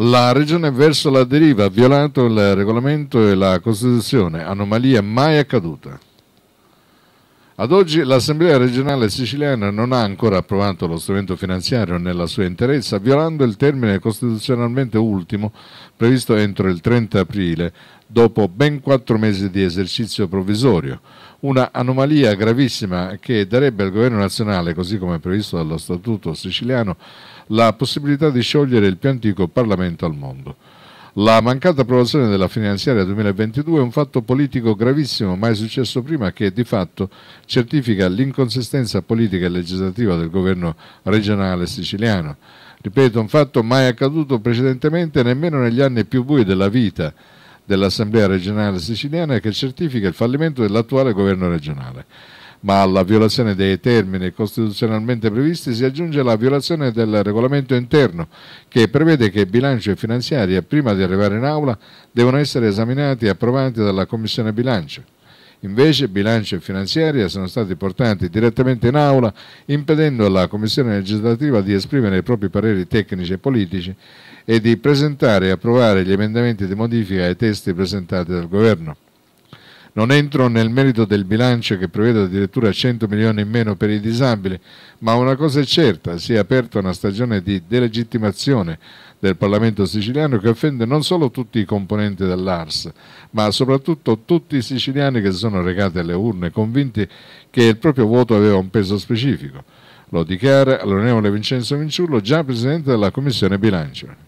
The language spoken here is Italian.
La Regione verso la deriva ha violato il regolamento e la Costituzione, anomalia mai accaduta. Ad oggi l'Assemblea regionale siciliana non ha ancora approvato lo strumento finanziario nella sua interezza, violando il termine costituzionalmente ultimo previsto entro il 30 aprile, dopo ben quattro mesi di esercizio provvisorio. Una anomalia gravissima che darebbe al governo nazionale, così come previsto dallo Statuto siciliano, la possibilità di sciogliere il più antico Parlamento al mondo. La mancata approvazione della finanziaria 2022 è un fatto politico gravissimo, mai successo prima, che di fatto certifica l'inconsistenza politica e legislativa del governo regionale siciliano. Ripeto, un fatto mai accaduto precedentemente nemmeno negli anni più bui della vita dell'Assemblea regionale siciliana che certifica il fallimento dell'attuale governo regionale ma alla violazione dei termini costituzionalmente previsti si aggiunge la violazione del regolamento interno che prevede che bilancio e finanziaria prima di arrivare in aula devono essere esaminati e approvati dalla Commissione bilancio. Invece bilancio e finanziaria sono stati portati direttamente in aula impedendo alla Commissione legislativa di esprimere i propri pareri tecnici e politici e di presentare e approvare gli emendamenti di modifica ai testi presentati dal Governo. Non entro nel merito del bilancio che prevede addirittura 100 milioni in meno per i disabili, ma una cosa è certa, si è aperta una stagione di delegittimazione del Parlamento siciliano che offende non solo tutti i componenti dell'ARS, ma soprattutto tutti i siciliani che sono recati alle urne convinti che il proprio voto aveva un peso specifico. Lo dichiara l'onorevole Vincenzo Vinciullo, già Presidente della Commissione Bilancio.